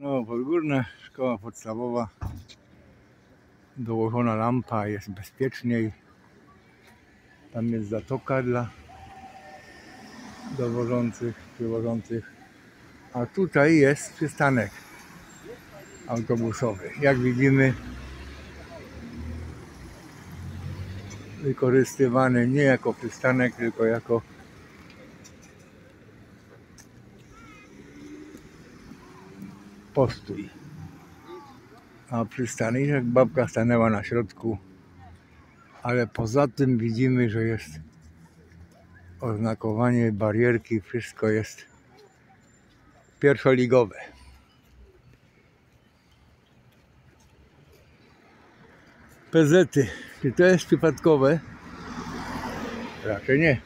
No, podgórna szkoła podstawowa. Dołożona lampa, jest bezpieczniej. Tam jest zatoka dla dowożących, przywożących. A tutaj jest przystanek autobusowy. Jak widzimy, wykorzystywany nie jako przystanek, tylko jako postój. A przystanek, jak babka stanęła na środku, ale poza tym widzimy, że jest oznakowanie, barierki, wszystko jest pierwszoligowe. Pezety. Czy to jest przypadkowe? Raczej nie.